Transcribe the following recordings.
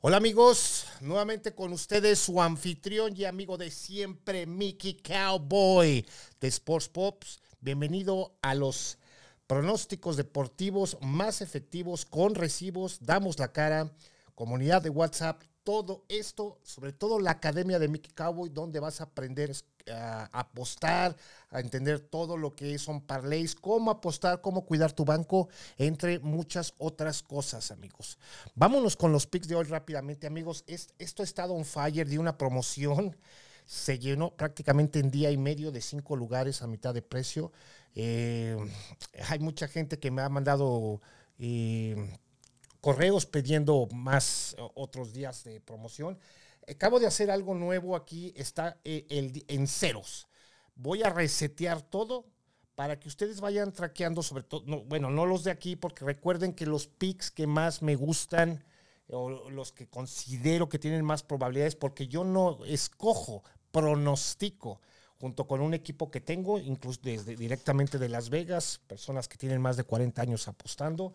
Hola amigos, nuevamente con ustedes su anfitrión y amigo de siempre, Mickey Cowboy de Sports Pops. Bienvenido a los pronósticos deportivos más efectivos con recibos. Damos la cara, comunidad de WhatsApp, todo esto, sobre todo la academia de Mickey Cowboy, donde vas a aprender apostar, a entender todo lo que son parlays, cómo apostar, cómo cuidar tu banco, entre muchas otras cosas, amigos. Vámonos con los picks de hoy rápidamente, amigos. esto ha estado on fire de una promoción. Se llenó prácticamente en día y medio de cinco lugares a mitad de precio. Eh, hay mucha gente que me ha mandado eh, correos pidiendo más otros días de promoción. Acabo de hacer algo nuevo aquí, está eh, el, en ceros. Voy a resetear todo para que ustedes vayan traqueando, sobre todo, bueno, no los de aquí, porque recuerden que los picks que más me gustan o los que considero que tienen más probabilidades, porque yo no escojo, pronostico junto con un equipo que tengo, incluso desde, directamente de Las Vegas, personas que tienen más de 40 años apostando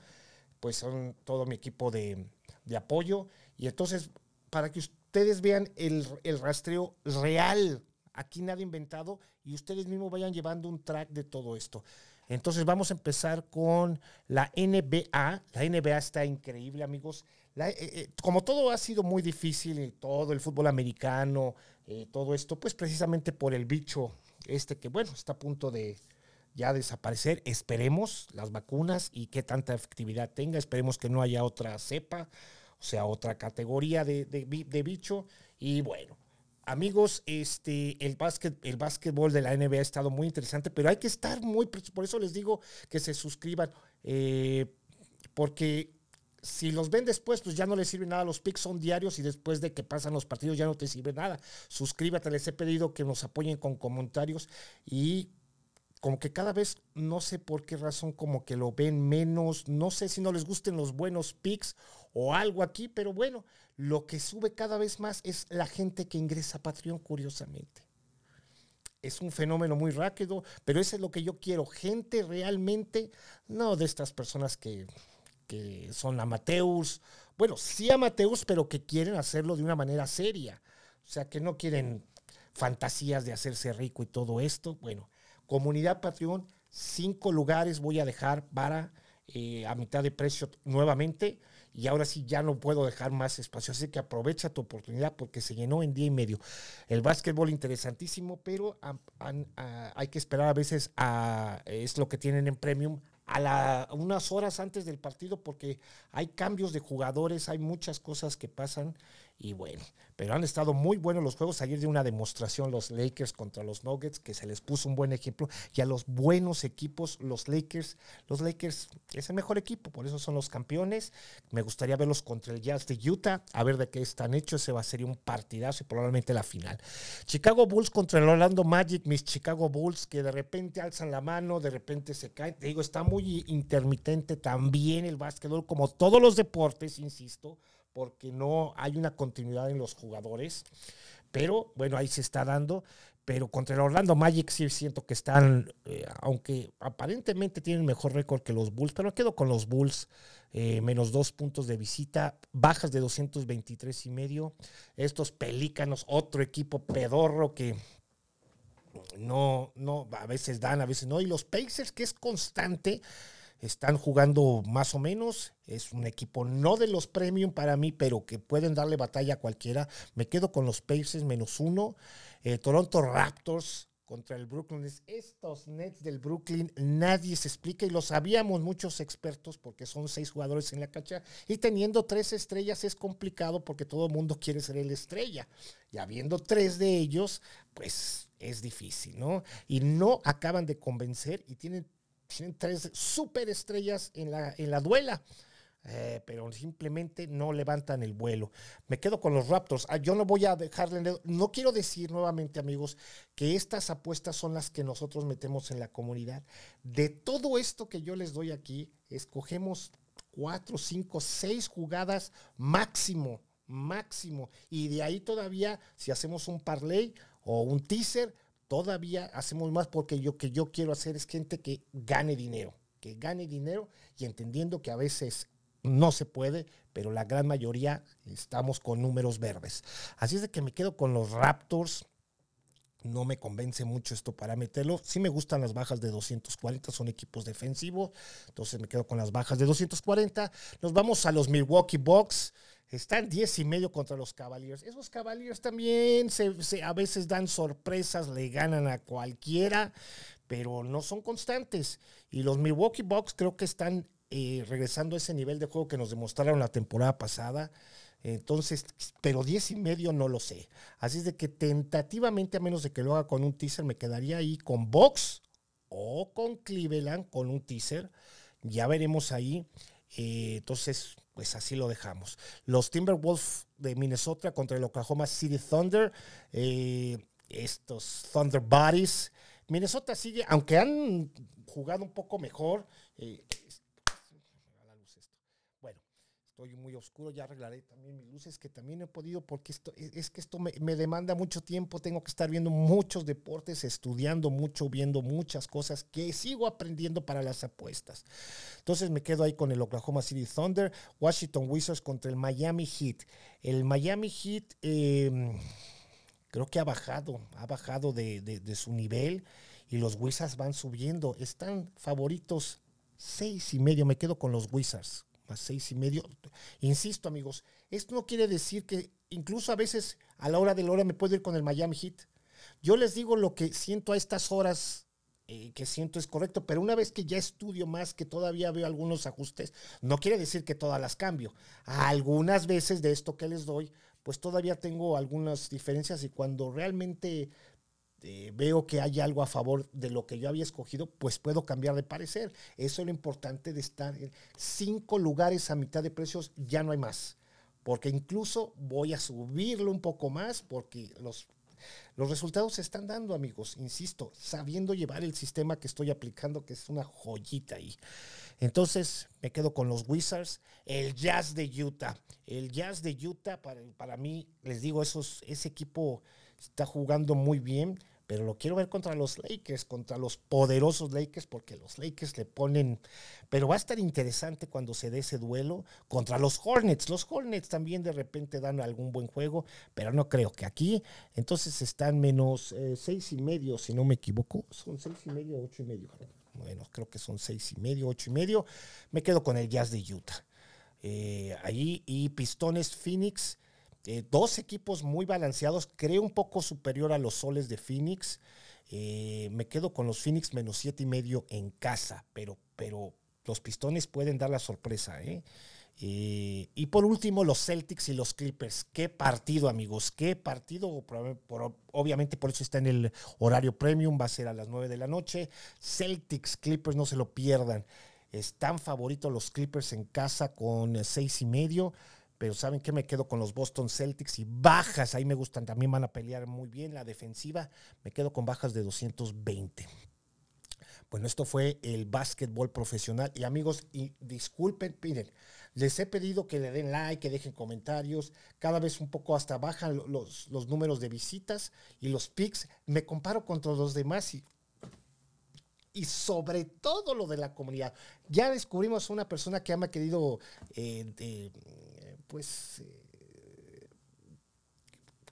pues son todo mi equipo de, apoyo. Y entonces, para que ustedes vean el, rastreo real, aquí nada inventado, y ustedes mismos vayan llevando un track de todo esto. Entonces vamos a empezar con la NBA. La NBA está increíble, amigos. Eh, eh, como todo ha sido muy difícil, todo el fútbol americano, eh, todo esto, pues precisamente por el bicho este que, bueno, está a punto de, ya desaparecer. Esperemos las vacunas y qué tanta efectividad tenga. Esperemos que no haya otra cepa, sea, otra categoría de, de, bicho. Y bueno, amigos, este, el, básquet, el básquetbol de la NBA ha estado muy interesante, pero hay que estar muy, por eso les digo que se suscriban, eh, porque si los ven después, pues ya no les sirve nada. Los picks son diarios y después de que pasan los partidos ya no te sirve nada. Suscríbete, les he pedido que nos apoyen con comentarios y como que cada vez, no sé por qué razón, como que lo ven menos, no sé si no les gusten los buenos picks o algo aquí, pero bueno, lo que sube cada vez más es la gente que ingresa a Patreon, curiosamente. Es un fenómeno muy rápido, pero eso es lo que yo quiero, gente realmente, no de estas personas que, que son amateurs, bueno, sí amateurs, pero que quieren hacerlo de una manera seria, o sea, que no quieren fantasías de hacerse rico y todo esto, bueno Comunidad Patreon, cinco lugares voy a dejar para eh, a mitad de precio nuevamente. Y ahora sí ya no puedo dejar más espacio. Así que aprovecha tu oportunidad porque se llenó en día y medio. El básquetbol interesantísimo, pero hay que esperar a veces a, es lo que tienen en premium, a la, unas horas antes del partido porque hay cambios de jugadores, hay muchas cosas que pasan y bueno, pero han estado muy buenos los juegos. Ayer de una demostración los Lakers contra los Nuggets, que se les puso un buen ejemplo. Y a los buenos equipos, los Lakers, los Lakers es el mejor equipo, por eso son los campeones. Me gustaría verlos contra el Jazz de Utah, a ver de qué están hechos. Ese va a ser un partidazo y probablemente la final. Chicago Bulls contra el Orlando Magic, mis Chicago Bulls, que de repente alzan la mano, de repente se caen. Te digo, está muy intermitente también el básquetbol, como todos los deportes, insisto porque no hay una continuidad en los jugadores. Pero bueno, ahí se está dando. Pero contra el Orlando Magic sí siento que están, eh, aunque aparentemente tienen mejor récord que los Bulls, pero quedo con los Bulls, eh, menos dos puntos de visita, bajas de 223 y medio. Estos Pelícanos, otro equipo pedorro que no, no, a veces dan, a veces no. Y los Pacers, que es constante, están jugando más o menos. Es un equipo no de los premium para mí, pero que pueden darle batalla a cualquiera. Me quedo con los Pacers menos uno. Eh, Toronto Raptors contra el Brooklyn. Estos Nets del Brooklyn nadie se explica y lo sabíamos muchos expertos porque son seis jugadores en la cancha y teniendo tres estrellas es complicado porque todo el mundo quiere ser el estrella. Y habiendo tres de ellos, pues es difícil, ¿no? Y no acaban de convencer y tienen tienen tres superestrellas en la, en la duela. Eh, pero simplemente no levantan el vuelo. Me quedo con los Raptors. Ah, yo no voy a dejarle, no quiero decir nuevamente, amigos, que estas apuestas son las que nosotros metemos en la comunidad. De todo esto que yo les doy aquí, escogemos cuatro, cinco, seis jugadas máximo, máximo. Y de ahí todavía, si hacemos un parlay o un teaser, todavía hacemos más porque yo que yo quiero hacer es gente que gane dinero, que gane dinero y entendiendo que a veces no se puede, pero la gran mayoría estamos con números verdes. Así es de que me quedo con los Raptors. No me convence mucho esto para meterlo. Sí me gustan las bajas de 240, son equipos defensivos. Entonces me quedo con las bajas de 240. Nos vamos a los Milwaukee Bucks. Están 10 y medio contra los Cavaliers. Esos Cavaliers también se, a veces dan sorpresas, le ganan a cualquiera, pero no son constantes. Y los Milwaukee Bucks creo que están eh, regresando a ese nivel de juego que nos demostraron la temporada pasada. Entonces, pero 10 y medio no lo sé. Así es de que tentativamente, a menos de que lo haga con un teaser, me quedaría ahí con Box o con Cleveland con un teaser. Ya veremos ahí. Eh, entonces, pues así lo dejamos. Los Timberwolves de Minnesota contra el Oklahoma City Thunder. Eh, estos Thunder Bodies. Minnesota sigue, aunque han jugado un poco mejor. Eh, bueno, estoy muy oscuro, ya arreglaré también mis luces, que también he podido, porque esto, e, es que esto me, me, demanda mucho tiempo, tengo que estar viendo muchos deportes, estudiando mucho, viendo muchas cosas que sigo aprendiendo para las apuestas. Entonces me quedo ahí con el Oklahoma City Thunder, Washington Wizards contra el Miami Heat. El Miami Heat eh, creo que ha bajado, ha bajado de, de, su nivel y los Wizards van subiendo. Están favoritos seis y medio, me quedo con los Wizards, más seis y medio. Insisto amigos, esto no quiere decir que incluso a veces a la hora de la hora me puedo ir con el Miami Heat. Yo les digo lo que siento a estas horas eh, que siento es correcto, pero una vez que ya estudio más, que todavía veo algunos ajustes, no quiere decir que todas las cambio. Algunas veces de esto que les doy, pues todavía tengo algunas diferencias y cuando realmente eh, veo que hay algo a favor de lo que yo había escogido, pues puedo cambiar de parecer. Eso es lo importante de estar en cinco lugares a mitad de precios, ya no hay más. Porque incluso voy a subirlo un poco más porque los los resultados se están dando, amigos, insisto, sabiendo llevar el sistema que estoy aplicando, que es una joyita ahí. Entonces me quedo con los Wizards, el Jazz de Utah. El Jazz de Utah, para, para mí, les digo, esos, ese equipo está jugando muy bien pero lo quiero ver contra los Lakers, contra los poderosos Lakers, porque los Lakers le ponen, pero va a estar interesante cuando se dé ese duelo contra los Hornets. Los Hornets también de repente dan algún buen juego, pero no creo que aquí, entonces están menos eh, seis y medio, si no me equivoco, son seis y medio, ocho y medio. Bueno, creo que son seis y medio, ocho y medio. Me quedo con el Jazz de Utah. Eh, ahí y Pistones Phoenix eh, dos equipos muy balanceados, creo un poco superior a los soles de Phoenix. Eh, me quedo con los Phoenix menos siete y medio en casa, pero, pero los Pistones pueden dar la sorpresa. ¿eh? y por último, los Celtics y los Clippers. Qué partido, amigos. Qué partido. obviamente por eso está en el horario premium. Va a ser a las 9 de la noche. Celtics, Clippers, no se lo pierdan. Están favoritos los Clippers en casa con seis y medio pero ¿saben qué? Me quedo con los Boston Celtics y bajas, ahí me gustan, también van a pelear muy bien la defensiva, me quedo con bajas de 220. Bueno, esto fue el básquetbol profesional. Y amigos, y disculpen, miren, les he pedido que le den like, que dejen comentarios. Cada vez un poco hasta bajan los, los números de visitas y los pics. Me comparo contra los demás y, y sobre todo lo de la comunidad. Ya descubrimos una persona que me ha querido eh, pues eh,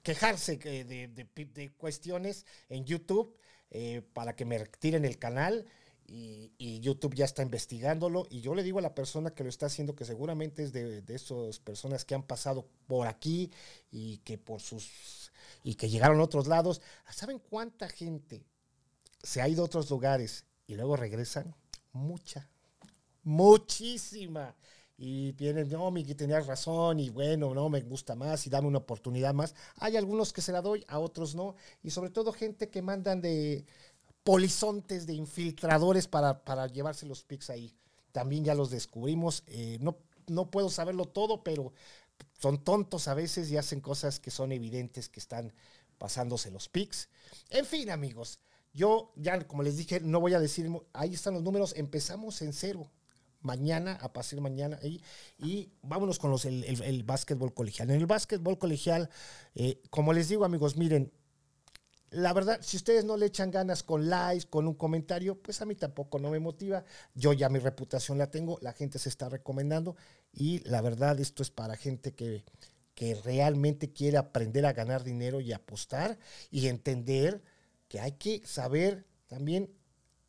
quejarse de, de, de, cuestiones en YouTube eh, para que me retiren el canal y, y, YouTube ya está investigándolo y yo le digo a la persona que lo está haciendo que seguramente es de, de esas personas que han pasado por aquí y que por sus y que llegaron a otros lados. ¿Saben cuánta gente se ha ido a otros lugares y luego regresan? Mucha, muchísima y vienen, no, Miki, tenías razón, y bueno, no, me gusta más, y dame una oportunidad más. Hay algunos que se la doy, a otros no, y sobre todo gente que mandan de polizontes, de infiltradores para, para llevarse los pics ahí. También ya los descubrimos, eh, no, no puedo saberlo todo, pero son tontos a veces y hacen cosas que son evidentes que están pasándose los pics. En fin, amigos, yo ya, como les dije, no voy a decir, ahí están los números, empezamos en cero mañana, a pasar mañana. Y, y vámonos con los, el, el, básquetbol colegial. En el básquetbol colegial, eh, como les digo, amigos, miren, la verdad, si ustedes no le echan ganas con likes, con un comentario, pues a mí tampoco no me motiva. Yo ya mi reputación la tengo, la gente se está recomendando y la verdad esto es para gente que, que realmente quiere aprender a ganar dinero y apostar y entender que hay que saber también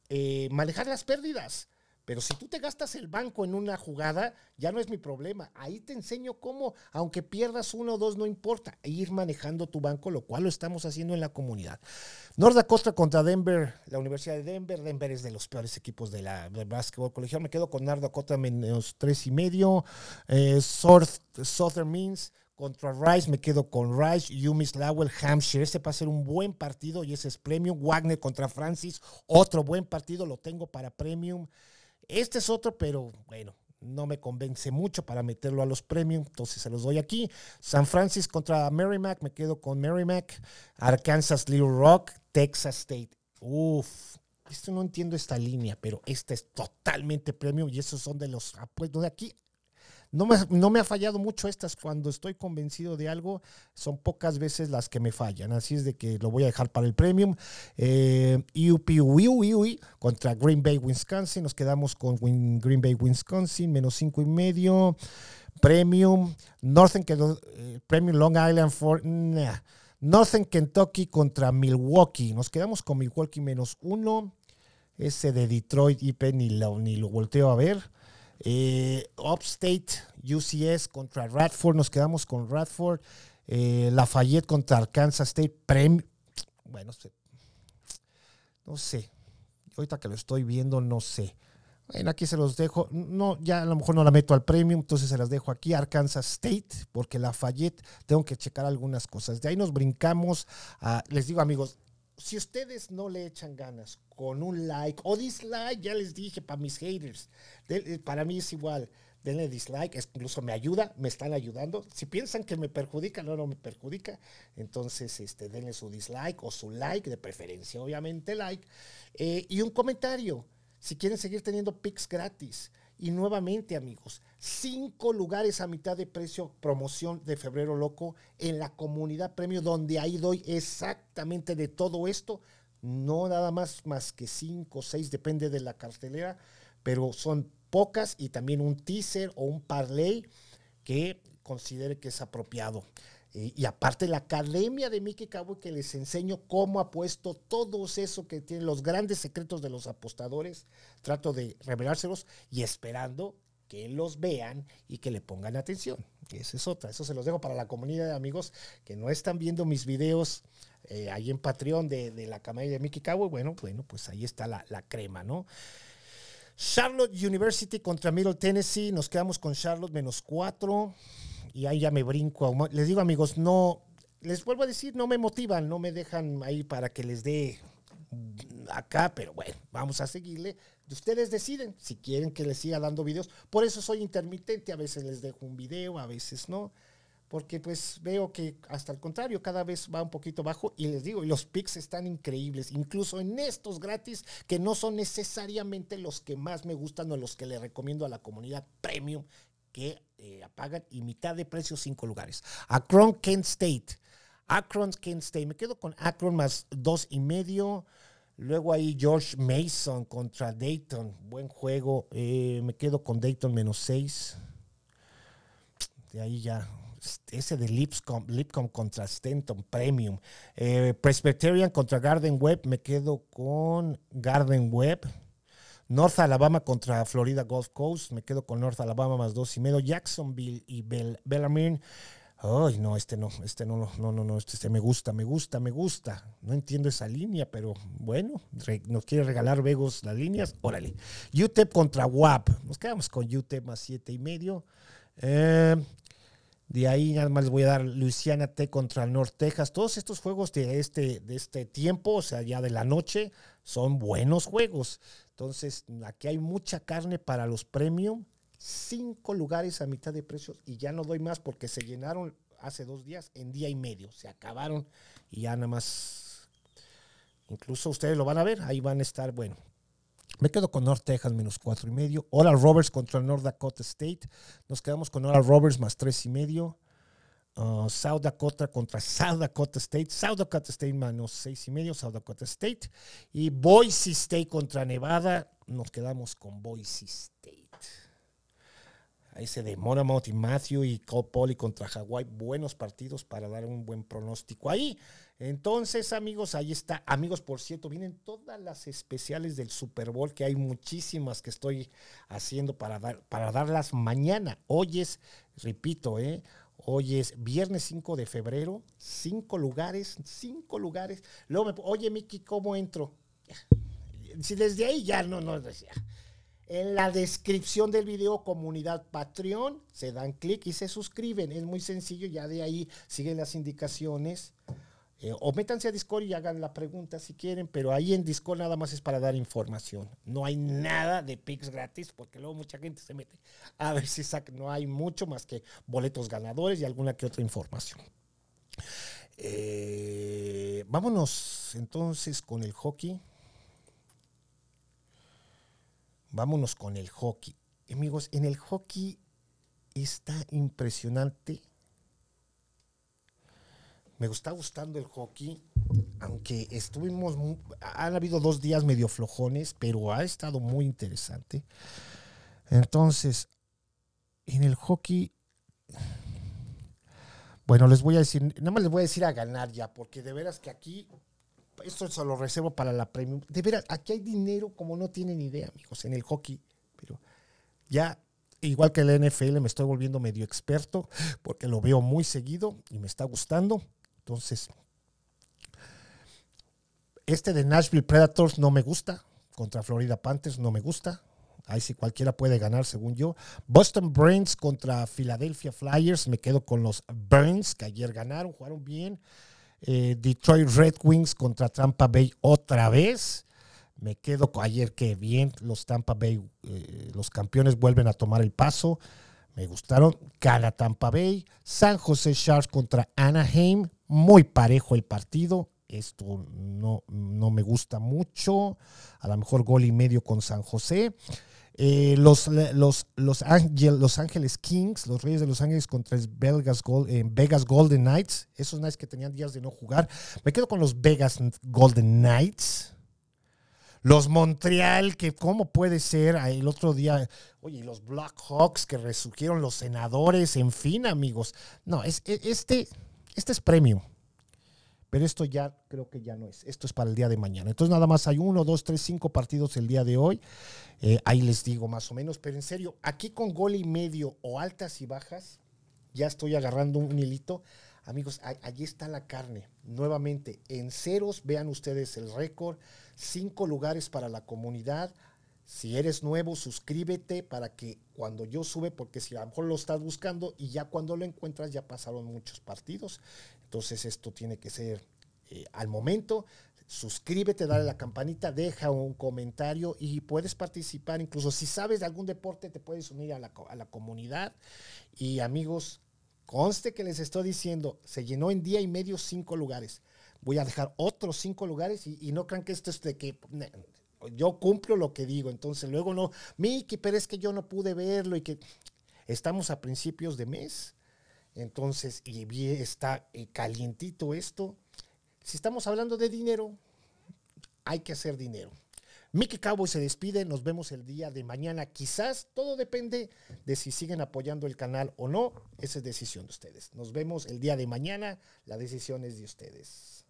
eh, manejar las pérdidas. Pero si tú te gastas el banco en una jugada, ya no es mi problema. Ahí te enseño cómo, aunque pierdas uno o dos, no importa, ir manejando tu banco, lo cual lo estamos haciendo en la comunidad. North Dakota contra Denver, la Universidad de Denver. Denver es de los peores equipos de la de básquetbol colegial. Me quedo con North Dakota menos tres y medio. Eh, Southern Means contra Rice, me quedo con Rice, Yumis Lowell, Hampshire. Ese va a ser un buen partido y ese es premium. Wagner contra Francis, otro buen partido, lo tengo para premium. Este es otro, pero bueno, no me convence mucho para meterlo a los premium, entonces se los doy aquí. San Francisco contra Merrimack, me quedo con Merrimack. Arkansas Little Rock, Texas State. Uf, esto no entiendo esta línea, pero esta es totalmente premium y esos son de los apuestos de aquí no me, no me ha fallado mucho estas cuando estoy convencido de algo, son pocas veces las que me fallan, así es de que lo voy a dejar para el premium. Eh, contra Green Bay, Wisconsin, nos quedamos con Green Bay, Wisconsin, menos cinco y medio. Premium, Northern, eh, Premium Long Island for... Northern Kentucky contra Milwaukee. Nos quedamos con Milwaukee menos uno. Ese de Detroit y ni lo, ni lo volteo a ver. Eh, Upstate, UCS contra Radford, nos quedamos con Radford. Eh, Lafayette contra Arkansas State. Prem bueno, no sé. Ahorita que lo estoy viendo, no sé. Bueno, aquí se los dejo. No, ya a lo mejor no la meto al premium, entonces se las dejo aquí. Arkansas State, porque Lafayette tengo que checar algunas cosas. De ahí nos brincamos les digo amigos, si ustedes no le echan ganas con un like o dislike, ya les dije para mis haters, eh, para mí es igual. Denle dislike, incluso me ayuda, me están ayudando. Si piensan que me perjudica, no, no me perjudica. Entonces, este, denle su dislike o su like, de preferencia, obviamente, like. Eh, y un comentario, si quieren seguir teniendo pics gratis. Y nuevamente, amigos, cinco lugares a mitad de precio, promoción de Febrero Loco en la comunidad premio, donde ahí doy exactamente de todo esto. No nada más, más que cinco o seis, depende de la cartelera, pero son pocas y también un teaser o un parlay que considere que es apropiado. Y aparte la academia de Mickey Cowboy que les enseño cómo apuesto todos eso que tienen los grandes secretos de los apostadores. Trato de revelárselos y esperando que los vean y que le pongan atención. Esa es otra. Eso se los dejo para la comunidad de amigos que no están viendo mis videos eh, ahí en Patreon de, la academia de Mickey Cowboy. Bueno, bueno, pues ahí está la, la crema, ¿no? Charlotte University contra Middle Tennessee. Nos quedamos con Charlotte menos cuatro. Y ahí ya me brinco. Les digo, amigos, no. Les vuelvo a decir, no me motivan, no me dejan ahí para que les dé acá, pero bueno, vamos a seguirle. Ustedes deciden si quieren que les siga dando videos. Por eso soy intermitente. A veces les dejo un video, a veces no porque pues veo que hasta el contrario, cada vez va un poquito bajo y les digo, los pics están increíbles, incluso en estos gratis que no son necesariamente los que más me gustan o los que le recomiendo a la comunidad premium que eh, apagan y mitad de precio cinco lugares. Akron, Kent State. Akron, Kent State. Me quedo con Akron más dos y medio. Luego ahí George Mason contra Dayton. Buen juego. Eh, me quedo con Dayton menos seis. De ahí ya ese de Lipscomb, Lipcom contra Stenton Premium. Eh, Presbyterian contra Garden Web, me quedo con Garden Web. North Alabama contra Florida Gulf Coast, me quedo con North Alabama más dos y medio. Jacksonville y Bellarmine. Ay, no, este no, este no, no, no, no, este, este, me gusta, me gusta, me gusta. No entiendo esa línea, pero bueno, nos quiere regalar Vegos las líneas, órale. UTEP contra WAP, nos quedamos con UTEP más siete y medio. Eh, de ahí nada más les voy a dar Louisiana Tech contra North Texas. Todos estos juegos de este, de este tiempo, o sea, ya de la noche, son buenos juegos. Entonces, aquí hay mucha carne para los premium. Cinco lugares a mitad de precios y ya no doy más porque se llenaron hace dos días en día y medio. Se acabaron y ya nada más. Incluso ustedes lo van a ver, ahí van a estar, bueno, me quedo con North Texas menos cuatro y medio. Oral Roberts contra North Dakota State. Nos quedamos con Oral Roberts más tres y medio. Uh, South Dakota contra South Dakota State. South Dakota State menos seis y medio, South Dakota State. Y Boise State contra Nevada. Nos quedamos con Boise State. Ahí se de Moramount y Matthew y Cole Poly contra Hawaii. Buenos partidos para dar un buen pronóstico ahí. Entonces, amigos, ahí está. Amigos, por cierto, vienen todas las especiales del Super Bowl, que hay muchísimas que estoy haciendo para, dar, para darlas mañana. Hoy es, repito, ¿eh? Hoy es viernes 5 de febrero, cinco lugares, cinco lugares. Luego me, oye, Miki, ¿cómo entro? Si desde ahí ya no, no, decía. En la descripción del video, comunidad Patreon, se dan clic y se suscriben. Es muy sencillo, ya de ahí siguen las indicaciones. Eh, o métanse a Discord y hagan la pregunta si quieren, pero ahí en Discord nada más es para dar información. No hay nada de pics gratis, porque luego mucha gente se mete a ver si saca. No hay mucho más que boletos ganadores y alguna que otra información. Eh, vámonos entonces con el hockey. Vámonos con el hockey. Amigos, en el hockey está impresionante. Me está gustando el hockey, aunque estuvimos, han habido dos días medio flojones, pero ha estado muy interesante. Entonces, en el hockey, bueno, les voy a decir, nada más les voy a decir a ganar ya, porque de veras que aquí esto se lo reservo para la premium. De veras, aquí hay dinero como no tienen idea, amigos, en el hockey. Pero ya, igual que el NFL, me estoy volviendo medio experto porque lo veo muy seguido y me está gustando. Entonces, este de Nashville Predators no me gusta. Contra Florida Panthers no me gusta. Ahí sí cualquiera puede ganar, según yo. Boston Bruins contra Philadelphia Flyers. Me quedo con los Burns, que ayer ganaron, jugaron bien. Eh, Detroit Red Wings contra Tampa Bay otra vez. Me quedo con ayer que bien, los Tampa Bay, eh, los campeones vuelven a tomar el paso. Me gustaron. Gana Tampa Bay. San José Sharks contra Anaheim. Muy parejo el partido. Esto no, no me gusta mucho. A lo mejor gol y medio con San José. Eh, los, los, los, Ángeles Kings, los Reyes de Los Ángeles contra Vegas, Gold, eh, Vegas Golden Knights, esos Knights que tenían días de no jugar. Me quedo con los Vegas Golden Knights. Los Montreal, que cómo puede ser, el otro día, oye, los Blackhawks que resurgieron los senadores, en fin, amigos. No, es, e, este, este es premio. Pero esto ya creo que ya no es. Esto es para el día de mañana. Entonces nada más hay uno, dos, tres, cinco partidos el día de hoy. Eh, ahí les digo más o menos. Pero en serio, aquí con gol y medio o altas y bajas, ya estoy agarrando un hilito. Amigos, allí está la carne. Nuevamente, en ceros, vean ustedes el récord. Cinco lugares para la comunidad. Si eres nuevo, suscríbete para que cuando yo sube, porque si a lo mejor lo estás buscando y ya cuando lo encuentras ya pasaron muchos partidos. Entonces esto tiene que ser eh, al momento. Suscríbete, dale la campanita, deja un comentario y puedes participar. Incluso si sabes de algún deporte, te puedes unir a la, comunidad. Y amigos, conste que les estoy diciendo, se llenó en día y medio cinco lugares. Voy a dejar otros cinco lugares y, no crean que esto es de que yo cumplo lo que digo. Entonces luego no, Miki, pero es que yo no pude verlo y que estamos a principios de mes. Entonces, y está eh, calientito esto. Si estamos hablando de dinero, hay que hacer dinero. Mickey Cowboy se despide, nos vemos el día de mañana. Quizás todo depende de si siguen apoyando el canal o no. Esa es decisión de ustedes. Nos vemos el día de mañana. La decisión es de ustedes.